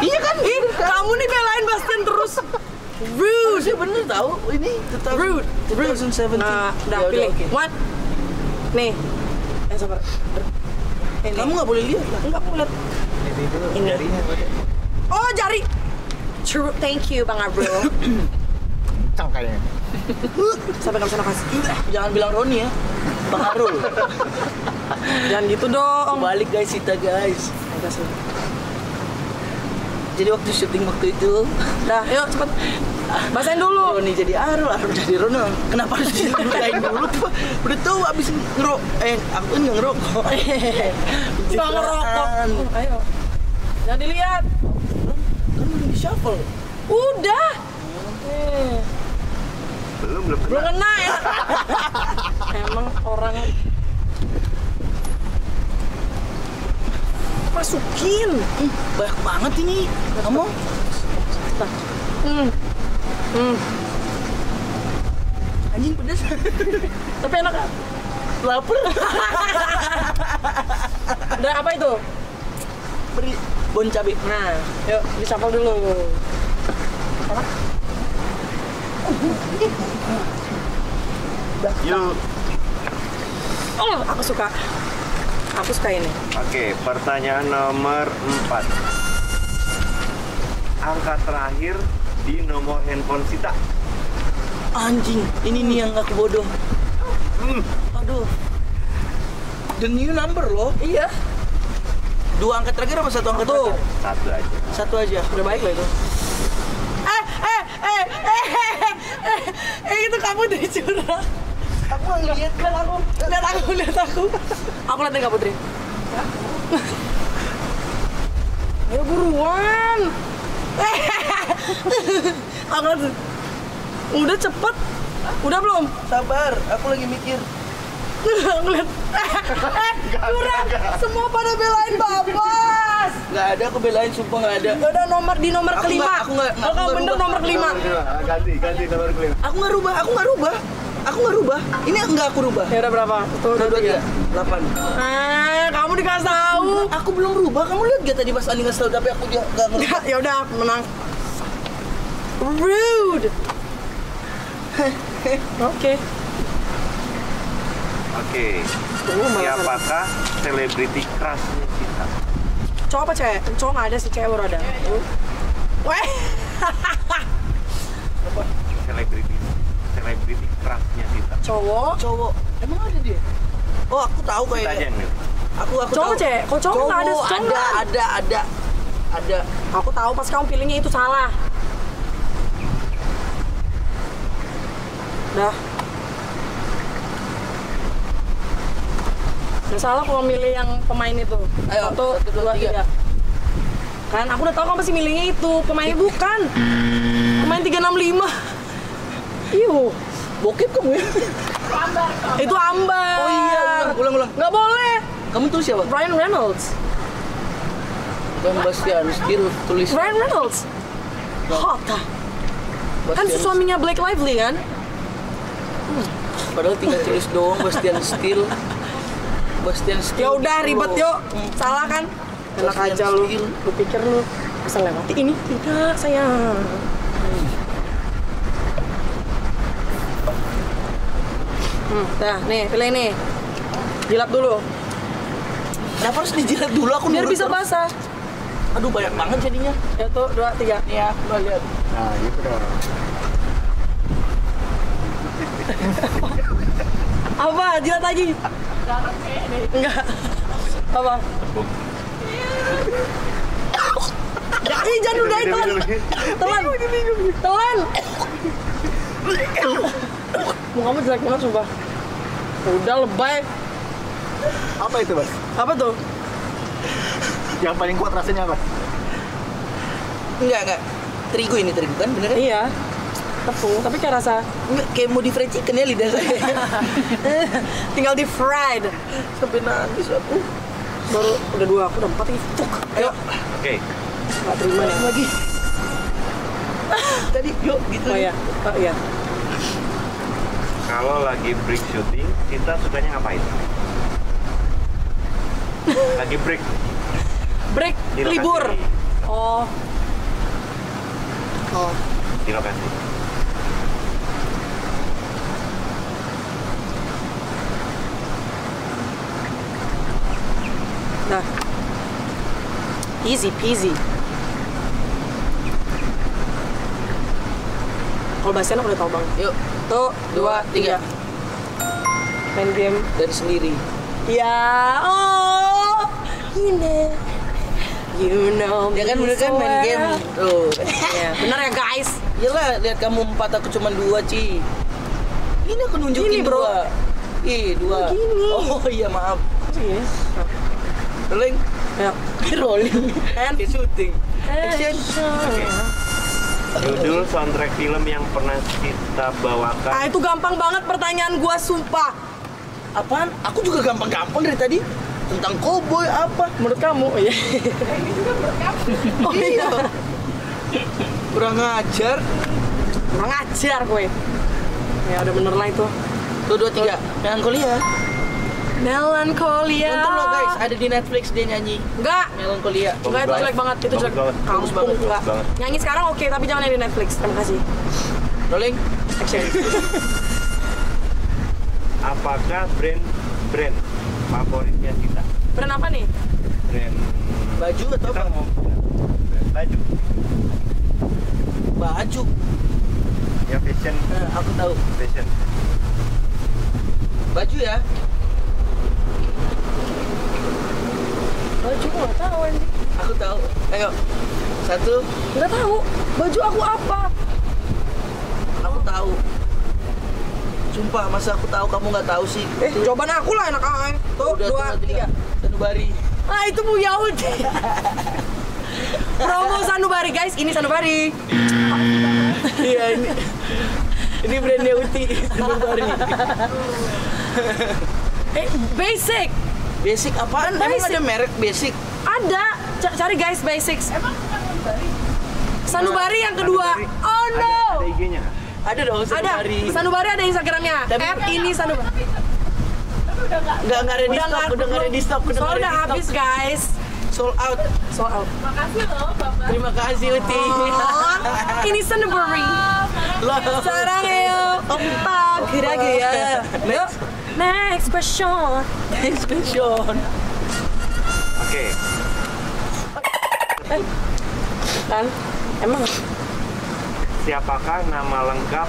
[SPEAKER 2] Iya kan?
[SPEAKER 1] Ih, kamu nih belain Bastian terus. Rude.
[SPEAKER 2] Harusnya bener tahu. Ini 2000
[SPEAKER 1] Rude.
[SPEAKER 2] 2017.
[SPEAKER 1] Nah, udah
[SPEAKER 2] Ya
[SPEAKER 1] pilih.
[SPEAKER 2] oke.
[SPEAKER 1] What? Nih. Eh, sabar. Ini.
[SPEAKER 2] Kamu nggak boleh lihat lah.
[SPEAKER 1] enggak kulit.
[SPEAKER 4] Ini
[SPEAKER 1] Oh, jari. True, thank you Bang Abril.
[SPEAKER 4] kencang kayaknya.
[SPEAKER 1] Sampai kamu sana kasih.
[SPEAKER 2] Jangan bilang Roni ya. Bang Arul.
[SPEAKER 1] Jangan gitu dong.
[SPEAKER 2] Balik guys kita guys. Jadi waktu syuting waktu itu
[SPEAKER 1] Dah, yuk cepet. Basahin dulu.
[SPEAKER 2] Roni jadi Arul, Arul jadi Roni. Kenapa harus diceritain dulu? Udah tahu abis ngerok, eh aku kan nggak ngerokok.
[SPEAKER 1] Nggak ngerokok. Ayo. Jangan dilihat.
[SPEAKER 2] Kan udah di shuffle.
[SPEAKER 1] Udah. Eh,
[SPEAKER 3] Belum, belum
[SPEAKER 1] belum
[SPEAKER 3] kena.
[SPEAKER 1] kena ya. Emang orang masukin.
[SPEAKER 2] Hmm, banyak banget ini. Kamu?
[SPEAKER 1] Hmm. Hmm.
[SPEAKER 2] Anjing pedes.
[SPEAKER 1] Tapi enak. gak?
[SPEAKER 2] Lapar.
[SPEAKER 1] Udah apa itu?
[SPEAKER 2] Beri bon cabai.
[SPEAKER 1] Nah, yuk disapal dulu.
[SPEAKER 3] Yuk.
[SPEAKER 1] Oh, aku suka. Aku suka ini.
[SPEAKER 3] Oke, pertanyaan nomor 4. Angka terakhir di nomor handphone Sita.
[SPEAKER 2] Anjing, ini nih yang aku bodoh.
[SPEAKER 3] Hmm.
[SPEAKER 2] Aduh. The new number loh.
[SPEAKER 1] Iya.
[SPEAKER 2] Dua angka terakhir apa satu angka
[SPEAKER 1] Satu.
[SPEAKER 2] terakhir?
[SPEAKER 3] Satu aja.
[SPEAKER 2] Satu aja.
[SPEAKER 1] Udah baik loh itu. Eh, eh, eh, eh, eh, eh, eh, itu kamu dari curang.
[SPEAKER 2] Aku nggak lihat kan aku.
[SPEAKER 1] Lihat aku, lihat aku. Aku liatin Kak Putri. Ayo buruan. aku liatin. Udah cepet. Udah belum?
[SPEAKER 2] Sabar, aku lagi mikir.
[SPEAKER 1] Aku liat. Eh, curang. Semua pada belain Babas.
[SPEAKER 2] Nggak ada, aku belain sumpah nggak ada.
[SPEAKER 1] Ya udah nomor di nomor
[SPEAKER 2] Aku
[SPEAKER 1] kelima.
[SPEAKER 2] nggak- aku nggak-
[SPEAKER 1] Kalau
[SPEAKER 2] aku
[SPEAKER 1] kamu bener nomor kelima.
[SPEAKER 4] Ah, Ganti, ganti nomor kelima.
[SPEAKER 2] Aku nggak rubah, aku nggak rubah. Aku nggak rubah. Ini nggak aku rubah.
[SPEAKER 1] Ya udah berapa? Satu, dua,
[SPEAKER 2] Dua,
[SPEAKER 1] tiga.
[SPEAKER 2] delapan.
[SPEAKER 1] Eh, kamu dikasih tahu.
[SPEAKER 2] Aku belum rubah. Kamu lihat gak tadi pas Andi ngesel tapi aku dia nggak ngerubah.
[SPEAKER 1] Ya udah menang. Rude. Oke.
[SPEAKER 3] Oke.
[SPEAKER 1] Tunggu malah
[SPEAKER 3] Siapakah selebriti crushnya Sita?
[SPEAKER 1] Cowok apa cewek? Cowok nggak ada sih, cewek baru ada. Weh.
[SPEAKER 3] Selebriti selebriti crushnya Sita.
[SPEAKER 1] Cowok.
[SPEAKER 2] Cowok. Emang ada dia? Oh, aku tahu
[SPEAKER 3] Sita aja yang.
[SPEAKER 2] Aku aku
[SPEAKER 1] Cowok,
[SPEAKER 2] tahu.
[SPEAKER 1] Cek? Kok cowok nggak ada? Cowok
[SPEAKER 2] ada,
[SPEAKER 1] ada.
[SPEAKER 2] ada, ada, ada.
[SPEAKER 1] Aku tahu pas kamu pilihnya itu salah. Dah. Salah kalau milih yang pemain itu.
[SPEAKER 2] Ayo,
[SPEAKER 1] satu,
[SPEAKER 2] satu, dua,
[SPEAKER 1] dua,
[SPEAKER 2] tiga.
[SPEAKER 1] tiga. Kan aku udah tahu kamu pasti milihnya itu. Pemainnya bukan. Pemain 365. Iu.
[SPEAKER 2] Bokep kamu ya?
[SPEAKER 1] Itu Ambar.
[SPEAKER 2] Oh iya, ulang, ulang.
[SPEAKER 1] Nggak boleh.
[SPEAKER 2] Kamu tuh siapa?
[SPEAKER 1] Ryan Reynolds.
[SPEAKER 2] Bang Bastian Steel tulis.
[SPEAKER 1] Ryan Reynolds. Hot. ah. Kan suaminya Blake Lively kan?
[SPEAKER 2] Padahal tinggal tulis doang Bastian Steel. Bastian Steel.
[SPEAKER 1] Ya udah ribet yuk.
[SPEAKER 2] Hmm.
[SPEAKER 1] Salah kan? Enak
[SPEAKER 2] Bastian
[SPEAKER 1] aja lu. Lu pikir lu bisa lewati ini? Tidak, sayang. Hmm, nah, nih, pilih nih. Jilap dulu.
[SPEAKER 2] Kenapa harus dijilat dulu aku
[SPEAKER 1] Biar bisa
[SPEAKER 2] terus.
[SPEAKER 1] basah.
[SPEAKER 2] Aduh banyak banget jadinya.
[SPEAKER 1] Satu, dua, tiga.
[SPEAKER 2] Ya, mbak lihat.
[SPEAKER 4] Nah, gitu dong.
[SPEAKER 1] Apa? Jilat lagi. Enggak. Apa? Ih, jangan udah itu. Telan. Telan. Mau kamu jelek banget sumpah. Udah lebay.
[SPEAKER 4] Apa itu, Bas?
[SPEAKER 1] Apa tuh?
[SPEAKER 4] Yang paling kuat rasanya apa?
[SPEAKER 2] Enggak, enggak. Terigu ini terigu kan, bener kan?
[SPEAKER 1] Iya. Tepung, tapi kayak rasa
[SPEAKER 2] Enggak, kayak mau di fried chicken ya lidah saya.
[SPEAKER 1] tinggal di fried.
[SPEAKER 2] Sampai nangis aku.
[SPEAKER 1] Baru udah dua, aku udah empat lagi. Fuck.
[SPEAKER 2] Ayo,
[SPEAKER 3] Oke,
[SPEAKER 1] Gak terima nih.
[SPEAKER 2] lagi. Tadi, yuk gitu.
[SPEAKER 1] Oh iya, oh iya.
[SPEAKER 3] kalau lagi break shooting, kita sukanya ngapain? Lagi break
[SPEAKER 1] Break,
[SPEAKER 3] di
[SPEAKER 1] libur. Oh. Oh.
[SPEAKER 3] Di lokasi.
[SPEAKER 1] Nah. Easy peasy. Kalau bahasa enak udah tau bang.
[SPEAKER 2] Yuk,
[SPEAKER 1] Tuh, dua, tiga. Main game.
[SPEAKER 2] dari sendiri.
[SPEAKER 1] Ya, oh, ini. You know
[SPEAKER 2] Ya kan bener kan main
[SPEAKER 1] well.
[SPEAKER 2] game. Tuh.
[SPEAKER 1] Iya, bener ya guys.
[SPEAKER 2] Iyalah, lihat kamu empat aku cuma dua, Ci. Ini aku nunjukin
[SPEAKER 1] Gini, bro.
[SPEAKER 2] dua. Ih, dua. Oh iya, maaf.
[SPEAKER 1] Yes.
[SPEAKER 2] Rolling.
[SPEAKER 1] Ya.
[SPEAKER 2] Rolling.
[SPEAKER 1] And-
[SPEAKER 2] syuting. Action.
[SPEAKER 3] Judul soundtrack film yang pernah kita bawakan.
[SPEAKER 1] Ah itu gampang banget pertanyaan gua sumpah.
[SPEAKER 2] Apaan? Aku juga gampang-gampang dari tadi. Tentang cowboy apa?
[SPEAKER 1] Menurut kamu? Oh iya.
[SPEAKER 2] Oh iya. Kurang ajar.
[SPEAKER 1] Kurang ajar gue. Ya udah bener lah itu.
[SPEAKER 2] Tuh dua tiga. Melankolia.
[SPEAKER 1] Melankolia.
[SPEAKER 2] Nonton lo guys, ada di Netflix dia nyanyi.
[SPEAKER 1] Enggak.
[SPEAKER 2] Melankolia.
[SPEAKER 1] Enggak itu jelek banget, itu jelek Kampung
[SPEAKER 2] banget,
[SPEAKER 1] enggak. Nyanyi sekarang oke, tapi jangan yang di Netflix. Terima kasih.
[SPEAKER 2] Rolling.
[SPEAKER 1] Action.
[SPEAKER 3] Apakah brand brand favoritnya kita?
[SPEAKER 1] Brand apa nih?
[SPEAKER 3] Brand
[SPEAKER 2] Baju atau
[SPEAKER 3] kita
[SPEAKER 2] apa?
[SPEAKER 3] mau brand baju
[SPEAKER 2] Baju.
[SPEAKER 3] ya fashion
[SPEAKER 2] Nah, aku tahu.
[SPEAKER 3] fashion.
[SPEAKER 2] Baju ya.
[SPEAKER 1] Baju gua nggak tahu anjing.
[SPEAKER 2] Aku tahu. Ayo. Satu.
[SPEAKER 1] Nggak tahu. Baju aku apa?
[SPEAKER 2] Aku tahu. Sumpah, masa aku tahu kamu nggak tahu sih?
[SPEAKER 1] Eh, jawaban aku lah enak aja. Tuh,
[SPEAKER 2] Udah,
[SPEAKER 1] dua,
[SPEAKER 2] tuh,
[SPEAKER 1] tiga.
[SPEAKER 2] Sanubari.
[SPEAKER 1] Ah, itu Bu Yaud. Promo Sanubari guys, ini Sanubari.
[SPEAKER 2] Iya ini. Ini brandnya Uti. Sanubari.
[SPEAKER 1] Eh, basic.
[SPEAKER 2] Basic apaan? Emang
[SPEAKER 1] Basic.
[SPEAKER 2] ada merek basic?
[SPEAKER 1] Ada. C- cari guys basics. Sanubari yang kedua.
[SPEAKER 3] Sanubari.
[SPEAKER 1] Oh
[SPEAKER 3] Ada,
[SPEAKER 1] no.
[SPEAKER 3] ada IG-nya nggak?
[SPEAKER 2] Ada dong
[SPEAKER 1] Ada.
[SPEAKER 2] Sanubari.
[SPEAKER 1] Sanubari ada Instagramnya.
[SPEAKER 2] Tapi-
[SPEAKER 1] At ini Sanubari.
[SPEAKER 2] Nggak nggak ada di
[SPEAKER 1] Udah
[SPEAKER 2] stok,
[SPEAKER 1] nggak-
[SPEAKER 2] udah nggak ada di stok, udah nggak
[SPEAKER 1] udah
[SPEAKER 2] ada di
[SPEAKER 1] habis guys.
[SPEAKER 2] Sold out.
[SPEAKER 1] Soal out.
[SPEAKER 2] Terima kasih Uti.
[SPEAKER 1] Oh, ini Sanubari.
[SPEAKER 2] Loh.
[SPEAKER 1] Sarang ayo. Opa, kira ya. Yuk. Next question.
[SPEAKER 2] Next question.
[SPEAKER 3] Oke,
[SPEAKER 1] Kan? Emang
[SPEAKER 3] siapakah nama lengkap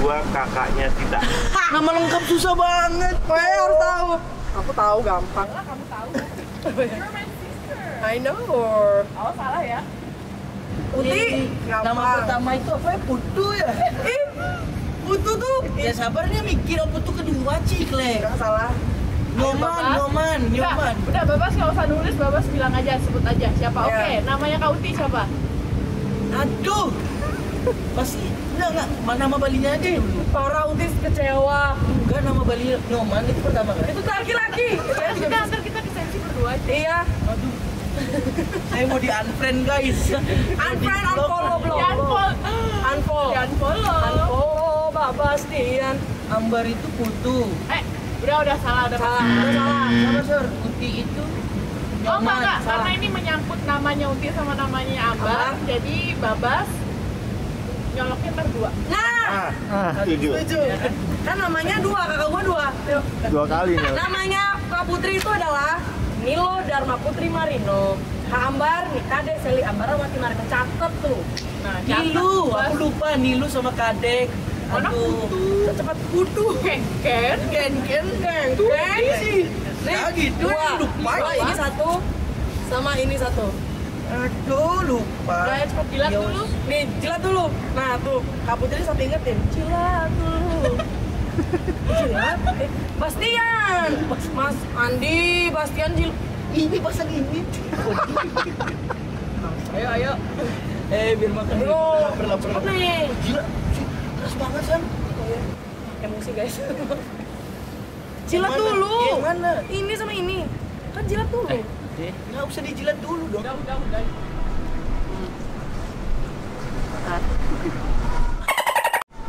[SPEAKER 3] dua kakaknya Sita?
[SPEAKER 2] Nama lengkap susah banget.
[SPEAKER 1] Gue harus tahu. Aku tahu gampang. kamu tahu. I know.
[SPEAKER 5] Oh salah ya?
[SPEAKER 1] Uti.
[SPEAKER 2] Nama pertama itu apa ya? Putu ya?
[SPEAKER 1] Ih, Putu tuh.
[SPEAKER 2] Ya sabar dia mikir apa putu kedua Cikle.
[SPEAKER 1] Gak salah.
[SPEAKER 2] Nyoman. Nyoman,
[SPEAKER 5] Udah,
[SPEAKER 2] Nyoman.
[SPEAKER 5] udah Babas nggak usah nulis, Babas bilang aja, sebut aja siapa.
[SPEAKER 1] Iya.
[SPEAKER 5] Oke, namanya Kak Uti siapa?
[SPEAKER 2] Aduh. Pasti enggak enggak Ma- nama Balinya aja ya.
[SPEAKER 1] Parah Uti kecewa.
[SPEAKER 2] Enggak nama Bali Nyoman itu pertama kan.
[SPEAKER 1] Itu laki-laki.
[SPEAKER 5] Ya sudah, ntar kita disensi berdua aja.
[SPEAKER 1] Iya.
[SPEAKER 2] Aduh. Saya mau di unfriend guys.
[SPEAKER 1] Unfriend, unfollow.
[SPEAKER 5] Ya unfollow.
[SPEAKER 1] Unfollow.
[SPEAKER 5] Ya unfollow.
[SPEAKER 1] Bastian.
[SPEAKER 2] Ambar itu putu.
[SPEAKER 5] Eh, udah udah salah, udah
[SPEAKER 1] Salah, udah salah.
[SPEAKER 2] Sama Sir, Uti itu
[SPEAKER 5] Oh enggak, enggak, karena ini menyangkut namanya Uti sama namanya Ambar,
[SPEAKER 1] Ambar.
[SPEAKER 5] jadi Babas nyoloknya ntar dua.
[SPEAKER 1] Nah,
[SPEAKER 4] Ah, setuju.
[SPEAKER 1] setuju. Kan namanya dua, kakak gua dua. Yuk.
[SPEAKER 4] Dua kali nih.
[SPEAKER 1] Namanya Kak Putri itu adalah Nilo Dharma Putri Marino. Kak Ambar, Nikade, Seli Ambarawati Marino. Catet tuh. Nah, catet.
[SPEAKER 2] Nilu, aku lupa Nilu sama Kadek.
[SPEAKER 5] Mana
[SPEAKER 2] Aduh.
[SPEAKER 1] Cepat kudu.
[SPEAKER 5] Ken, Ken.
[SPEAKER 1] Geng, geng, geng, geng. Nih,
[SPEAKER 2] Ya gitu,
[SPEAKER 1] dua.
[SPEAKER 2] lupa.
[SPEAKER 1] Dua, ini satu. Sama ini satu.
[SPEAKER 2] Aduh, lupa.
[SPEAKER 1] Nah, cepet
[SPEAKER 5] Jilat
[SPEAKER 1] Ya,
[SPEAKER 5] dulu.
[SPEAKER 1] Nih, jilat dulu. Nah, tuh. Kak Putri sampai ingetin. Jilat dulu. jilat? Eh, Bastian. Mas Andi, Bastian jil.
[SPEAKER 2] Ini pasang ini.
[SPEAKER 1] Ayo, ayo.
[SPEAKER 2] Eh, biar makan.
[SPEAKER 1] Ayo.
[SPEAKER 2] Lapar,
[SPEAKER 1] nih.
[SPEAKER 2] Keras banget, San.
[SPEAKER 1] Emosi, guys. jilat
[SPEAKER 2] mana?
[SPEAKER 1] dulu.
[SPEAKER 2] Yang mana?
[SPEAKER 1] Ini sama ini. Kan jilat dulu.
[SPEAKER 2] Nggak usah dijilat dulu dong.
[SPEAKER 5] Udah, udah, udah.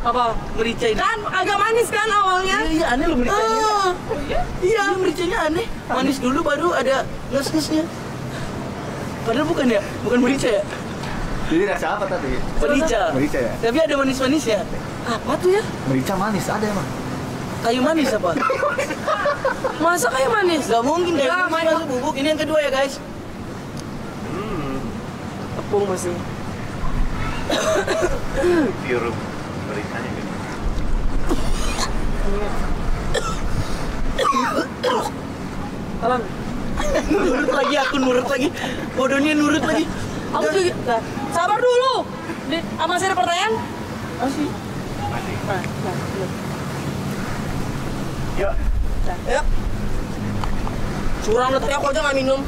[SPEAKER 1] Apa?
[SPEAKER 2] Merica ini.
[SPEAKER 1] Kan agak manis kan awalnya?
[SPEAKER 2] Iya, iya, aneh loh mericanya.
[SPEAKER 1] Ah.
[SPEAKER 2] Iya, mericanya aneh. Manis dulu baru ada nges-ngesnya. Padahal bukan ya, bukan merica ya.
[SPEAKER 4] Jadi rasa apa tadi?
[SPEAKER 2] Merica.
[SPEAKER 4] Merica ya?
[SPEAKER 2] Tapi ada manis-manisnya.
[SPEAKER 1] Apa tuh ya?
[SPEAKER 4] Merica manis ada emang.
[SPEAKER 2] Kayu manis apa?
[SPEAKER 1] Masa kayak manis?
[SPEAKER 2] Gak mungkin kayu
[SPEAKER 1] Ya,
[SPEAKER 2] manis
[SPEAKER 1] main-
[SPEAKER 2] masuk bubuk. Ini yang kedua ya guys.
[SPEAKER 3] Hmm,
[SPEAKER 1] Tepung masih.
[SPEAKER 3] pure beritanya gitu.
[SPEAKER 1] Alam.
[SPEAKER 2] nurut lagi aku nurut lagi. Bodohnya nurut lagi.
[SPEAKER 1] Aku juga. Sabar dulu. Di, ah, masih ada pertanyaan?
[SPEAKER 2] Masih.
[SPEAKER 3] Masih.
[SPEAKER 1] Nah, nah, nah.
[SPEAKER 3] Yuk,
[SPEAKER 1] Ayo. Curang tadi aku aja nggak minum.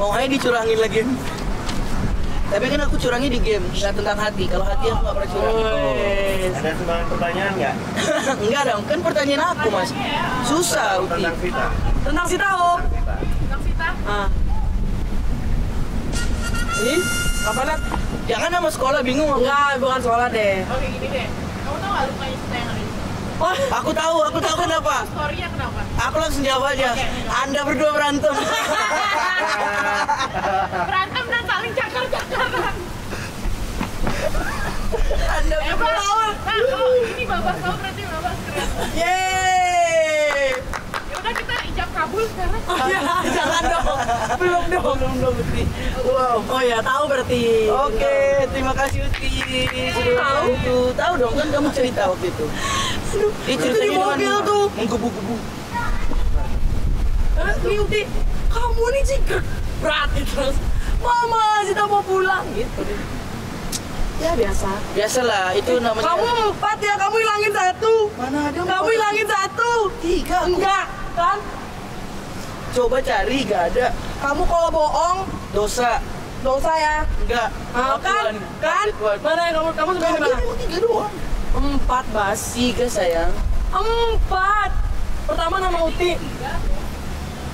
[SPEAKER 2] Mau aja dicurangin lagi. Tapi kan aku curangnya di game, nggak tentang hati. Kalau hati aku nggak pernah curang.
[SPEAKER 1] Wes.
[SPEAKER 3] ada sumbangan pertanyaan nggak
[SPEAKER 2] Enggak dong, kan pertanyaan aku mas. Susah, Uti.
[SPEAKER 3] tentang Vita?
[SPEAKER 1] Tentang si tahu.
[SPEAKER 3] Vita.
[SPEAKER 5] Bang Sita.
[SPEAKER 1] Ah. Ini apa net?
[SPEAKER 2] Jangan nama sekolah bingung aku.
[SPEAKER 1] Enggak, bukan sekolah deh.
[SPEAKER 5] Oke, gini deh. Kamu tau gak lukanya Sita yang ada di sini?
[SPEAKER 1] Wah,
[SPEAKER 2] Aku tahu, aku tahu kenapa.
[SPEAKER 5] Story-nya kenapa?
[SPEAKER 2] Aku langsung jawab aja. Anda berdua berantem.
[SPEAKER 5] Berantem dan saling cakar-cakaran.
[SPEAKER 2] Anda
[SPEAKER 5] Eh,
[SPEAKER 2] berdua.
[SPEAKER 5] Nah, kalau ini babas tahu berarti babas keren.
[SPEAKER 2] Yeay.
[SPEAKER 5] Ya udah kita ijab kabul sekarang.
[SPEAKER 1] ya, jangan dong. Belum dong.
[SPEAKER 2] Belum belum Uti. Wow.
[SPEAKER 1] Oh ya, tahu berarti.
[SPEAKER 2] Oke, terima kasih Uti.
[SPEAKER 1] Tahu.
[SPEAKER 2] tahu. Tahu dong kan kamu cerita waktu itu.
[SPEAKER 1] Aduh, itu
[SPEAKER 2] ceritanya
[SPEAKER 1] di mobil tuh.
[SPEAKER 2] Menggebu-gebu.
[SPEAKER 1] Eh, Nih Uti, kamu nih jika berarti terus. Mama, Sita mau pulang gitu. Ya biasa.
[SPEAKER 2] Biasalah, itu namanya.
[SPEAKER 1] Kamu empat ya, kamu hilangin satu.
[SPEAKER 2] mana ada
[SPEAKER 1] Kamu hilangin satu.
[SPEAKER 2] tiga.
[SPEAKER 1] Enggak, kan?
[SPEAKER 2] Coba cari, gak ada.
[SPEAKER 1] Kamu kalau bohong,
[SPEAKER 2] Dosa.
[SPEAKER 1] dosa ya.
[SPEAKER 2] Enggak.
[SPEAKER 1] Ah, kan? Kan? Mana yang kamu kamu sebenarnya mana?
[SPEAKER 2] tiga doang.
[SPEAKER 1] Empat, Bas.
[SPEAKER 2] Tiga sayang.
[SPEAKER 1] Empat. Pertama nama Uti.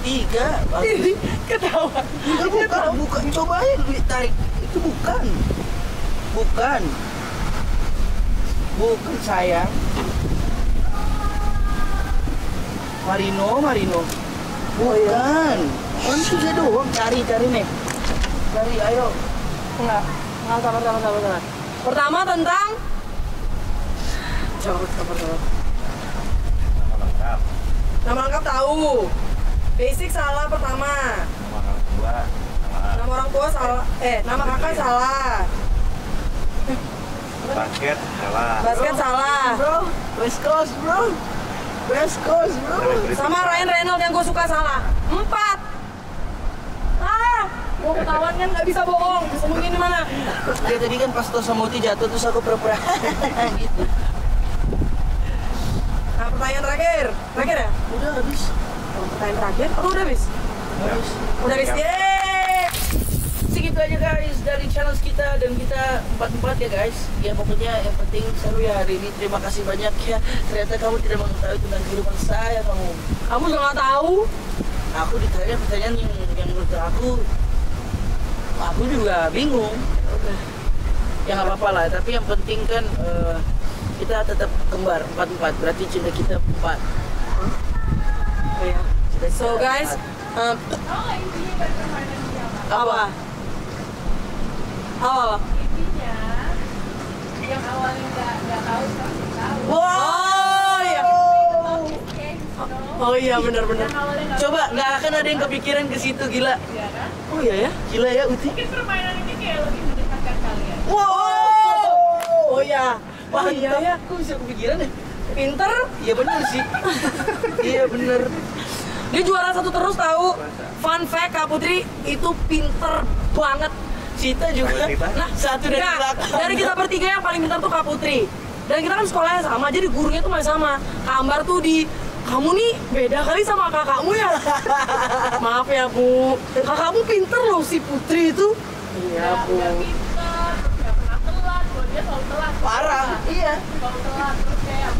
[SPEAKER 2] Tiga.
[SPEAKER 1] Ih, Ketawa.
[SPEAKER 2] Itu bukan, bukan. Coba aja tarik. Itu bukan. Bukan. Bukan sayang. Marino, Marino. Bukan. Kan tiga doang. Cari, cari nih. Cari, ayo.
[SPEAKER 1] Enggak. Enggak, sabar, sabar, sabar, sabar. Pertama tentang Coba, sabar, sabar.
[SPEAKER 3] Nama lengkap,
[SPEAKER 1] Nama lengkap tahu. Basic salah pertama.
[SPEAKER 3] nama orang tua, nama
[SPEAKER 1] Nama orang tua salah. Eh, nama kakak salah.
[SPEAKER 3] basket, salah.
[SPEAKER 1] Basket salah.
[SPEAKER 2] Bro, West Coast, bro. West Coast, bro.
[SPEAKER 1] Sama Ryan Reynolds yang gue suka salah. Empat. Ah, mau ketahuan kan nggak bisa bohong. Di mana?
[SPEAKER 2] Dia tadi kan pas tos sama Uti jatuh terus aku pura-pura gitu.
[SPEAKER 1] Nah, pertanyaan terakhir. Terakhir ya?
[SPEAKER 2] Udah habis.
[SPEAKER 1] Oh, pertanyaan terakhir? Oh, udah habis?
[SPEAKER 2] Habis.
[SPEAKER 1] Udah habis. Yeay!
[SPEAKER 2] Aja guys dari channel kita dan kita empat-empat ya guys. Ya pokoknya yang penting seru ya hari ini. Terima kasih banyak ya. Ternyata kamu tidak mengetahui tentang kehidupan saya kamu.
[SPEAKER 1] Kamu juga nggak tahu?
[SPEAKER 2] Aku ditanya pertanyaan yang yang menurut aku aku juga bingung. Ya nggak apa-apa lah. Tapi yang penting kan eh, kita tetap kembar empat-empat. Berarti cinta kita empat.
[SPEAKER 1] Oh.
[SPEAKER 2] Cinta kita
[SPEAKER 1] So guys,
[SPEAKER 2] empat.
[SPEAKER 1] um, apa? Apa?
[SPEAKER 5] Intinya yang awalnya nggak nggak tahu sekarang tahu
[SPEAKER 1] Oh iya.
[SPEAKER 5] oke gitu
[SPEAKER 1] Oh iya benar-benar.
[SPEAKER 2] Coba nggak akan ada yang kepikiran ke situ gila.
[SPEAKER 5] ya kan
[SPEAKER 1] Oh iya ya.
[SPEAKER 2] Gila ya Uti.
[SPEAKER 5] mungkin permainan ini kayak lebih mendekatkan kalian
[SPEAKER 1] Wow. Oh iya. Wah
[SPEAKER 2] Wah
[SPEAKER 1] iya ya.
[SPEAKER 2] Kok bisa kepikiran ya?
[SPEAKER 1] Pinter.
[SPEAKER 2] Iya bener sih. iya bener.
[SPEAKER 1] Dia juara satu terus tahu. Fun fact Kak Putri itu pinter banget.
[SPEAKER 2] Cita juga.
[SPEAKER 3] Cita?
[SPEAKER 2] Nah, satu dari
[SPEAKER 1] Nah,
[SPEAKER 2] belakang.
[SPEAKER 1] dari kita bertiga yang paling pintar tuh Kak Putri. Dan kita kan sekolahnya sama, jadi gurunya tuh masih sama. Kak Ambar tuh di kamu nih beda kali sama kakakmu ya. Maaf ya Bu, kakakmu pinter loh si Putri itu. Iya Bu.
[SPEAKER 5] nggak pinter nggak pernah telat kalau dia selalu telat
[SPEAKER 2] Parah. Iya.
[SPEAKER 5] selalu telat terus kayak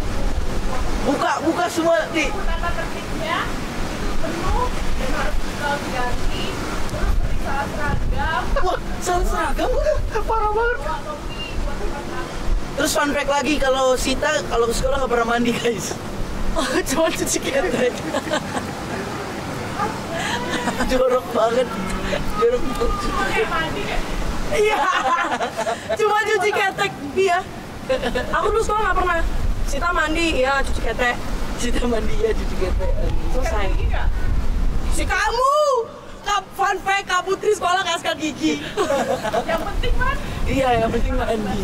[SPEAKER 2] Buka buka semua di.
[SPEAKER 5] tata tertibnya penuh dan harus diganti salah seragam
[SPEAKER 2] Wah, salah seragam? Parah banget. Terus fun fact lagi kalau Sita kalau ke sekolah nggak pernah mandi guys.
[SPEAKER 1] Cuma cuci ketek.
[SPEAKER 2] Jorok banget. Jorok banget.
[SPEAKER 5] kayak mandi kayak
[SPEAKER 1] Iya. Cuma cuci ketek dia. Aku dulu sekolah nggak pernah. Sita mandi, ya cuci ketek.
[SPEAKER 2] Sita mandi ya cuci ketek.
[SPEAKER 1] Selesai. Si kamu. Fun fact, Kak Putri sekolah sikat gigi.
[SPEAKER 5] yang penting mandi
[SPEAKER 2] Iya, yang penting mandi.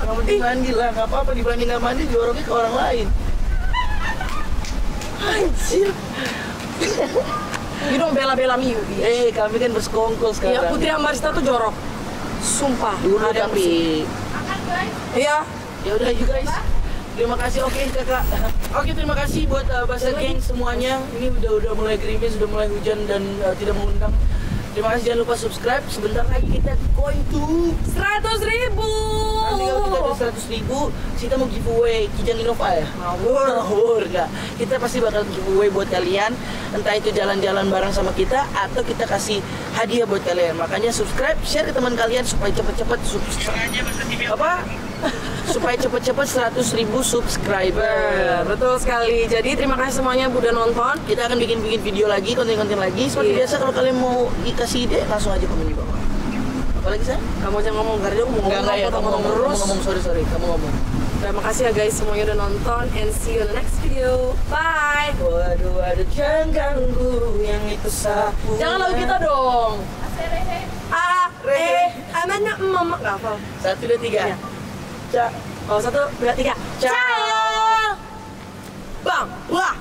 [SPEAKER 2] Yang penting mandi lah, nggak apa-apa dibanding nggak mandi joroknya ke orang lain. Anjir.
[SPEAKER 1] You don't bela-bela Miu.
[SPEAKER 2] Eh, kami kan bersekongkol
[SPEAKER 1] Iya,
[SPEAKER 2] sekarang.
[SPEAKER 1] Putri Ambarista tuh jorok. Sumpah.
[SPEAKER 2] Dulu tapi
[SPEAKER 1] Iya.
[SPEAKER 2] ya udah you guys terima kasih oke kakak. Oke terima kasih buat uh, bahasa geng semuanya. Ini udah udah mulai gerimis sudah mulai hujan dan uh, tidak mengundang. Terima kasih jangan lupa subscribe. Sebentar lagi kita going to
[SPEAKER 1] Seratus ribu.
[SPEAKER 2] nanti kalau kita ke 100 ribu kita mau giveaway Kijang Innova ya? Ngawur ngawur enggak kita pasti bakal giveaway buat kalian. Entah itu jalan-jalan bareng sama kita atau kita kasih hadiah buat kalian. Makanya subscribe share ke teman kalian supaya cepet-cepet subscribe apa supaya cepet-cepet 100 ribu subscriber
[SPEAKER 1] Betul sekali. Jadi terima kasih semuanya udah nonton.
[SPEAKER 2] kita akan bikin-bikin video lagi, konten-konten lagi. Seperti
[SPEAKER 1] Iya.
[SPEAKER 2] biasa kalau kalian mau dikasih ide, langsung aja komen di bawah. Apalagi saya?
[SPEAKER 1] Kamu jangan ngomong aku mau
[SPEAKER 2] Enggak, enggak ya, kamu
[SPEAKER 1] ngomong
[SPEAKER 2] ngomong,
[SPEAKER 1] terus.
[SPEAKER 2] kamu ngomong, sorry, sorry, kamu ngomong.
[SPEAKER 1] Terima kasih ya guys semuanya udah nonton and see you in the next video. Bye.
[SPEAKER 2] Waduh, ada jangan ganggu yang itu sapu.
[SPEAKER 1] Jangan lagu kita dong. A, E, amanya mama nggak hafal.
[SPEAKER 2] Satu, dua, tiga.
[SPEAKER 1] Iya.
[SPEAKER 2] Cak.
[SPEAKER 1] Oh satu, dua, tiga.
[SPEAKER 2] Ciao.
[SPEAKER 1] Ciao. Bang, wah.